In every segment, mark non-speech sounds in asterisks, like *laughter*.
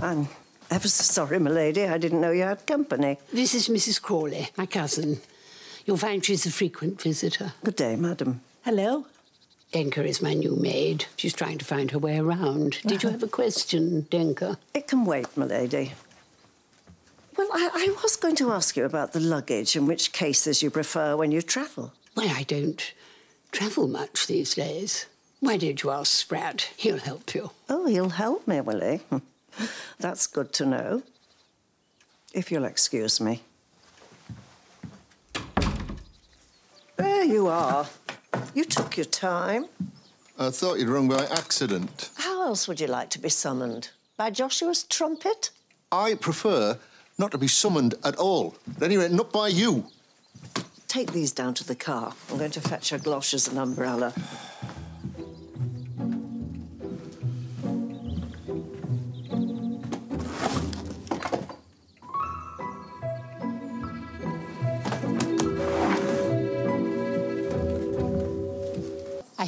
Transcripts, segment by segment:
I'm ever so sorry, my lady. I didn't know you had company. This is Mrs. Crawley, my cousin. You'll find she's a frequent visitor. Good day, madam. Hello. Denker is my new maid. She's trying to find her way around. Did you have a question, Denker? It can wait, my lady. Well, I, I was going to ask you about the luggage and which cases you prefer when you travel. Well, I don't travel much these days. Why don't you ask Spratt? He'll help you. Oh, he'll help me, will he? That's good to know. If you'll excuse me. There you are. You took your time. I thought you'd rung by accident. How else would you like to be summoned? By Joshua's trumpet? I prefer not to be summoned at all. At any rate, not by you. Take these down to the car. I'm going to fetch her galoshes and umbrella.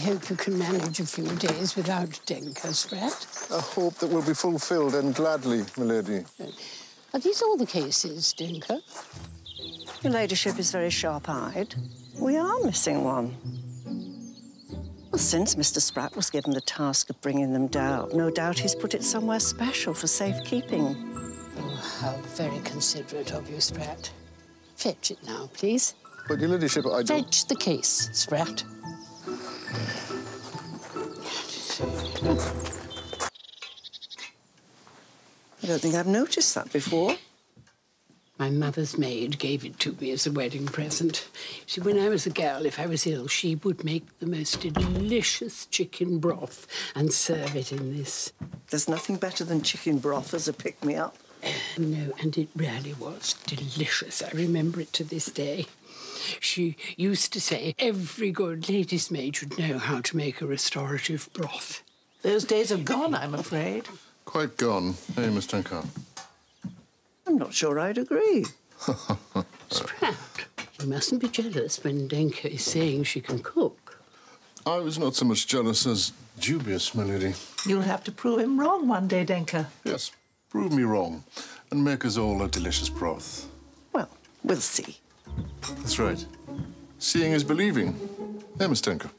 Hope you can manage a few days without Denker, Spratt. I hope that will be fulfilled and gladly, my lady. Are these all the cases, Denker? Your ladyship is very sharp-eyed. We are missing one. Well, since Mr. Spratt was given the task of bringing them down, no doubt he's put it somewhere special for safekeeping. Oh, how very considerate of you, Spratt. Fetch it now, please. But, your ladyship, I don't... Fetch the case, Spratt. I don't think I've noticed that before. My mother's maid gave it to me as a wedding present. See, when I was a girl, if I was ill, she would make the most delicious chicken broth and serve it in this. There's nothing better than chicken broth as a pick-me-up. No, and it really was delicious. I remember it to this day. She used to say every good lady's maid should know how to make a restorative broth. Those days are gone, I'm afraid. Quite gone. Hey, Miss Denker. I'm not sure I'd agree. *laughs* Spratt, you mustn't be jealous when Denker is saying she can cook. I was not so much jealous as dubious, my lady. You'll have to prove him wrong one day, Denker. Yes, prove me wrong and make us all a delicious broth. Well, we'll see. That's right. Seeing is believing. Hey, Miss Denker.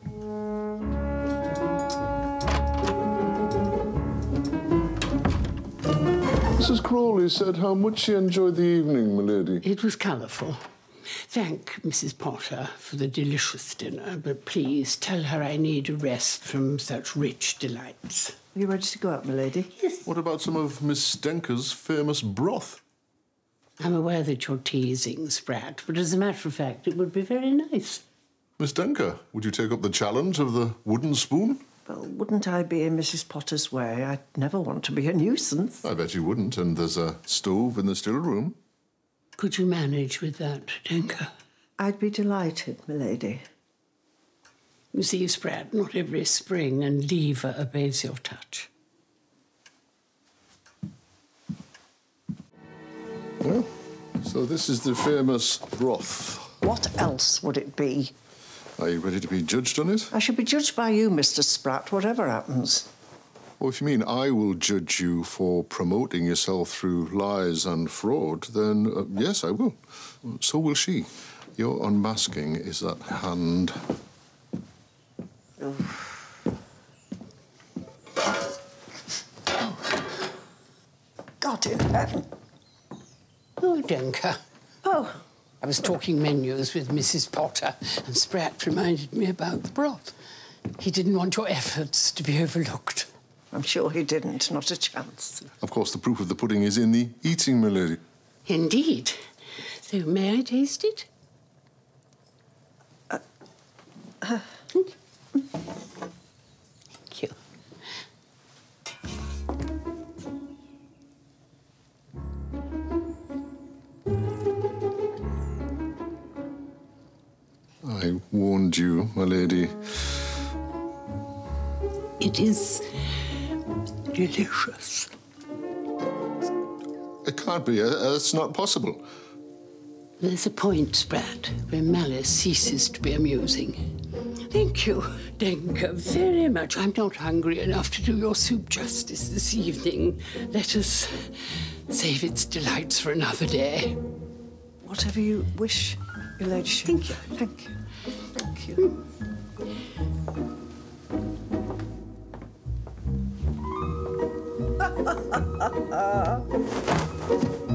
Mrs. Crawley said how much she enjoyed the evening, my lady. It was colourful. Thank Mrs. Potter for the delicious dinner, but please tell her I need a rest from such rich delights. Are you ready to go out, my lady? Yes. What about some of Miss Denker's famous broth? I'm aware that you're teasing, Spratt, but as a matter of fact, it would be very nice. Miss Denker, would you take up the challenge of the wooden spoon? Well, wouldn't I be in Mrs. Potter's way? I'd never want to be a nuisance. I bet you wouldn't, and there's a stove in the still room. Could you manage with that, Denker? I'd be delighted, my lady. You see, Spratt, not every spring and lever obeys your touch. Well, so this is the famous broth. What else would it be? Are you ready to be judged on it? I should be judged by you, Mr. Spratt, whatever happens. Or if you mean I will judge you for promoting yourself through lies and fraud, then uh, yes, I will. So will she. Your unmasking is that hand. God in heaven. Oh, Denker. Oh, I was talking menus with Mrs. Potter, and Spratt reminded me about the broth. He didn't want your efforts to be overlooked. I'm sure he didn't. Not a chance. Of course, the proof of the pudding is in the eating, my lady. Indeed. So, may I taste it? Thank you. Thank I warned you, my lady. It is delicious. It can't be. Uh, uh, it's not possible. There's a point, Spratt, where malice ceases to be amusing. Thank you, Denker, very much. I'm not hungry enough to do your soup justice this evening. Let us save its delights for another day. Whatever you wish, Ladyship. Thank you. Thank you. Thank you. *laughs*